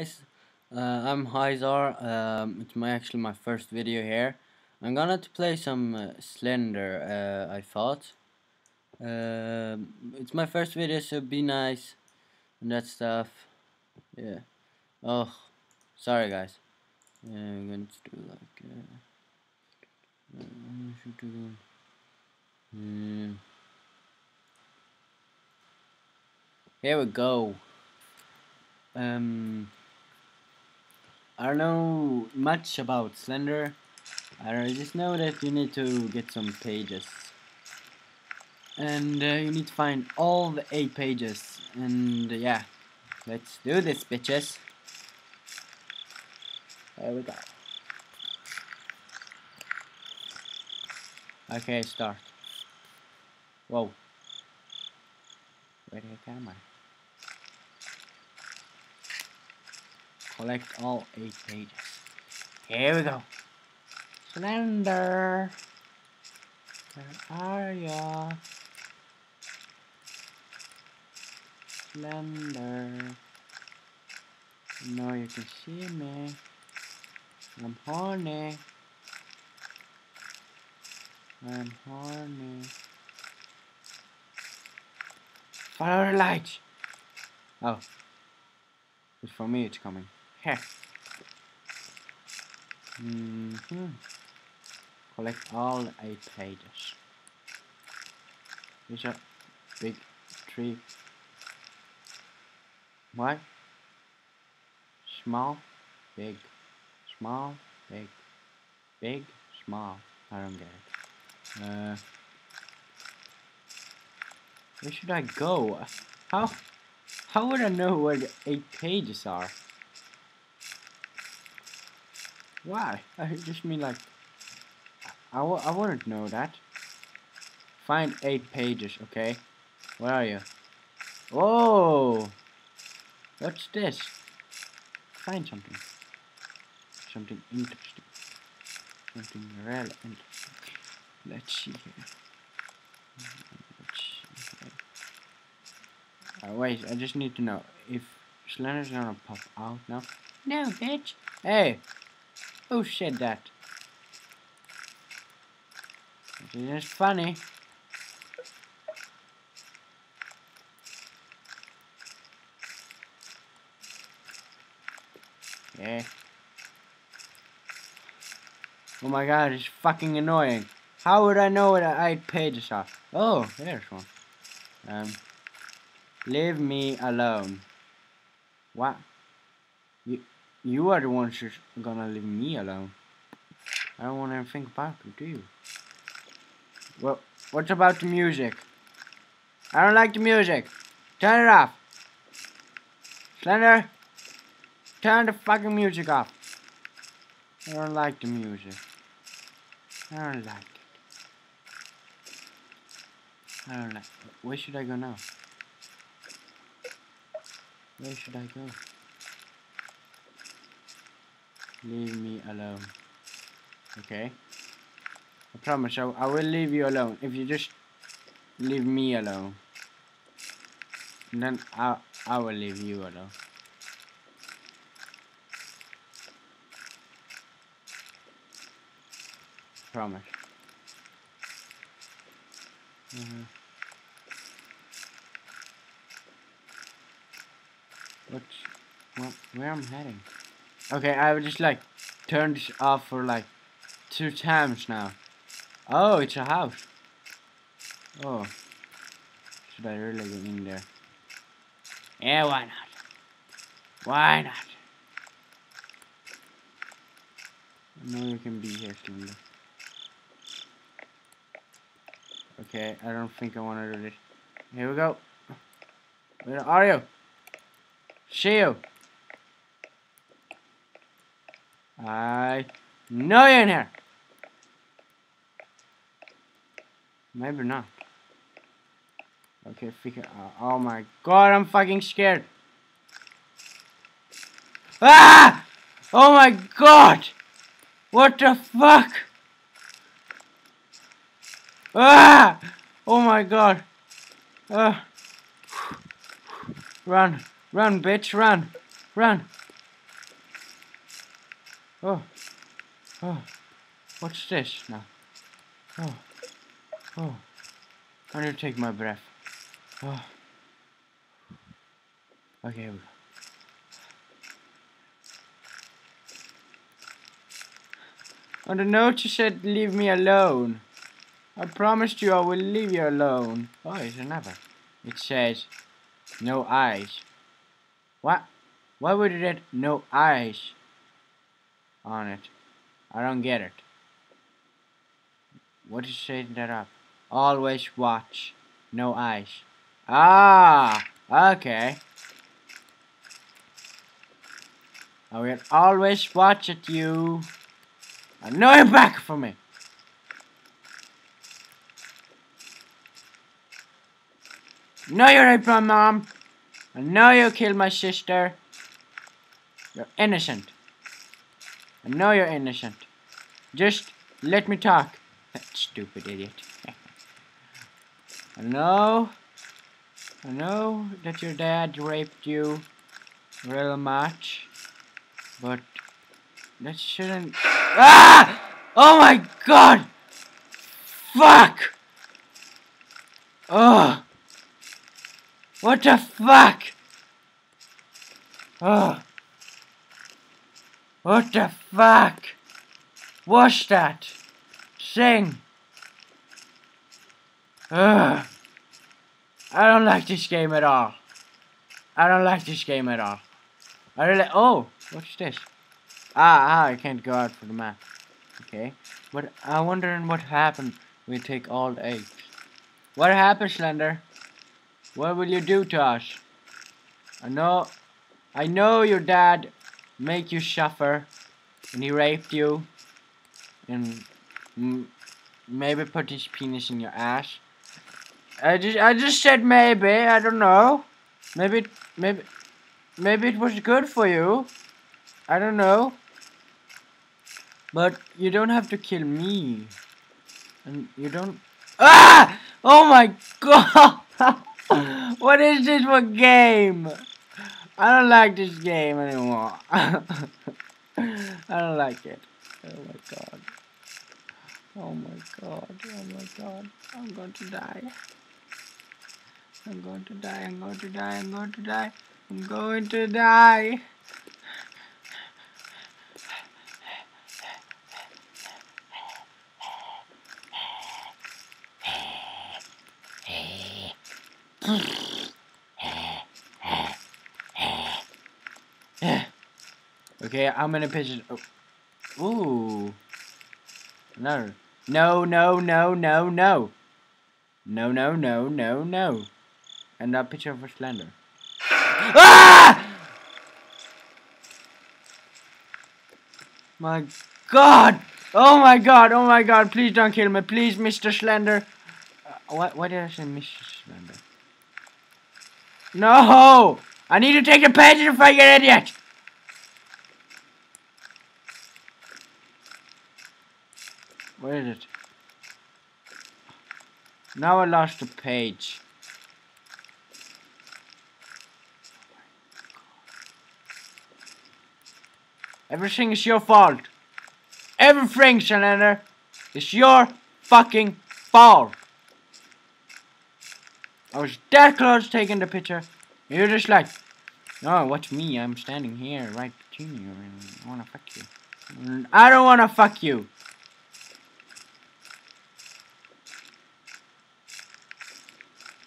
guys, uh, I'm Hyzar. Um, it's my actually my first video here. I'm gonna to play some uh, Slender. Uh, I thought. Um it's my first video, so be nice and that stuff. Yeah. Oh, sorry guys. Yeah, I'm going to do like. Uh, hmm. Here we go. Um. I don't know much about Slender. I just know that you need to get some pages. And uh, you need to find all the 8 pages. And uh, yeah, let's do this bitches. There we go. Okay, start. Whoa. Where did camera? Collect all eight pages. Here we go. Slender. Where are ya? Slender. No, you can see me. I'm horny. I'm horny. Follow the light. Oh. It's for me it's coming. Here. Mm -hmm. Collect all eight pages. These are big tree. What? Small, big, small, big, big, small. I don't get it. Uh, where should I go? How? How would I know where the eight pages are? Why? I just mean like, I w I wouldn't know that. Find eight pages, okay? Where are you? Whoa! What's this? Find something. Something interesting. Something real interesting. Let's see here. Let's see here. Uh, wait, I just need to know if Slender's gonna pop out now. No, bitch. Hey, who said that? It's funny. Yeah. Oh my god, it's fucking annoying. How would I know what I pages are? Oh, there's one. Um, leave me alone. What? You you are the ones who's gonna leave me alone. I don't want to think about it, do you? Well, what about the music? I don't like the music. Turn it off. Slender, turn the fucking music off. I don't like the music. I don't like it. I don't like it. Where should I go now? Where should I go? Leave me alone. Okay. I promise I, I will leave you alone if you just leave me alone. And then I, I will leave you alone. Promise. Mm -hmm. What's, what, where I'm heading? Okay, I would just like turn this off for like two times now. Oh, it's a house. Oh. Should I really get in there? Yeah, why not? Why not? I know you can be here, Slender. Okay, I don't think I want to do this. Here we go. Where are you? See you. I know you're in here. Maybe not. Okay, figure out. Oh my god, I'm fucking scared. Ah! Oh my god! What the fuck? Ah! Oh my god. Uh. Run. Run, bitch, run. Run. Oh. Oh. What's this now? Oh. Oh. I need to take my breath. Oh. Okay. here we go. On the note you said leave me alone. I promised you I will leave you alone. Oh, it's another. It says no eyes. What? Why would it have no eyes on it? I don't get it. What is setting that up? Always watch. No eyes. Ah! Okay. I will always watch at you. I know you're back for me. know you raped my mom. I know you killed my sister. You're innocent. I know you're innocent. Just let me talk. That Stupid idiot. I know. I know that your dad raped you real much. But that shouldn't. Ah! Oh my god! Fuck! Ugh! What the fuck? Ugh! What the fuck? What's that? Sing! Ugh! I don't like this game at all. I don't like this game at all. I really. Oh! What's this? Ah, ah, I can't go out for the map. Okay. But I'm wondering what happened we take all the eggs. What happened, Slender? What will you do to us? I know, I know your dad make you suffer, and he raped you, and maybe put his penis in your ass. I just, I just said maybe. I don't know. Maybe, maybe, maybe it was good for you. I don't know. But you don't have to kill me. And you don't... Ah! Oh my god! what is this for game? I don't like this game anymore. I don't like it. Oh my god. Oh my god. Oh my god. I'm going to die. I'm going to die. I'm going to die. I'm going to die. I'm going to die. okay, how many pigeons? Oh. Ooh. No. No, no, no, no, no. No, no, no, no, no. And a picture a slender. Ah! My god! Oh my god, oh my god, please don't kill me. Please, Mr. Slender. Uh, what, why did I say Mr. Slender? No! I need to take the page if I get idiot! Is it? Now I lost the page. Everything is your fault. Everything, Shalender, is your fucking fault. I was that close taking the picture. You're just like, no, watch me. I'm standing here right between you and I wanna fuck you. I don't wanna fuck you.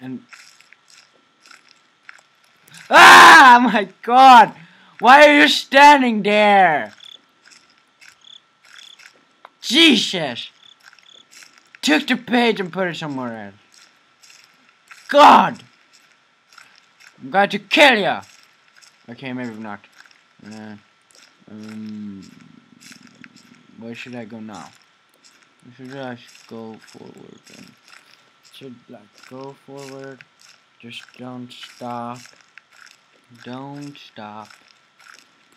And Ah my god! Why are you standing there? Jesus! Took the page and put it somewhere else. God! I'm going to kill you! Okay, maybe not. Uh, um, where should I go now? Should I go forward? And should like go forward? Just don't stop. Don't stop.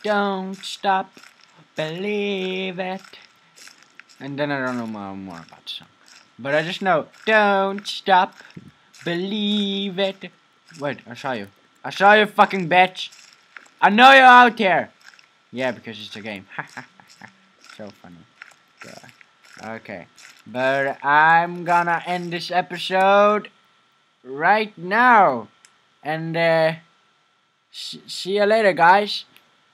Don't stop. Believe it. And then I don't know more, more about the song. But I just know, don't stop. Believe it. Wait, I saw you. I saw you, fucking bitch. I know you're out here. Yeah, because it's a game. so funny. Yeah. Okay. But I'm gonna end this episode right now. And uh, see you later, guys.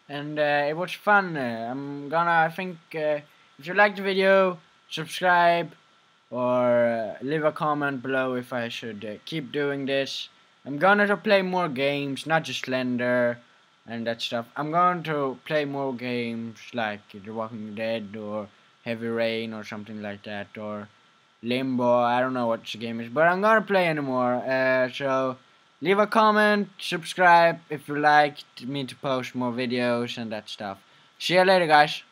And uh, it was fun. Uh, I'm gonna, I think, uh, if you liked the video, subscribe or uh, leave a comment below if I should uh, keep doing this. I'm gonna to play more games, not just Slender and that stuff. I'm going to play more games like The Walking Dead or Heavy Rain or something like that or Limbo. I don't know what the game is, but I'm gonna play anymore. Uh, so leave a comment, subscribe if you liked me to post more videos and that stuff. See you later, guys.